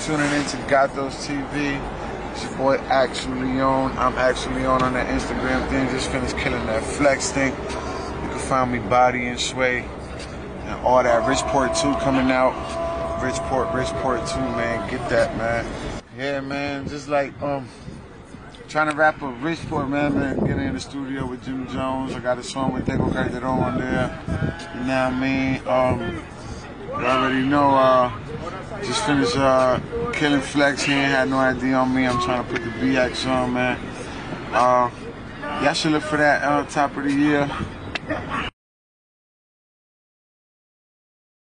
tuning in to Gott Thozz TV. It's your boy Axel Leon. I'm Axel Leon on that Instagram thing. Just finished killing that flex thing. You can find me Body and Sway and all that. Richport 2 coming out. Richport, Richport 2, man. Get that, man. Yeah, man. Just like um, trying to rap a Richport, man. Man, getting in the studio with Jim Jones. I got a song with Tego Calderon on there. You know what I mean? Um, you already know. Uh, just finished uh, killing Flex. He ain't had no idea on me. I'm trying to put the BX on, man. Uh, y'all should look for that uh, top of the year.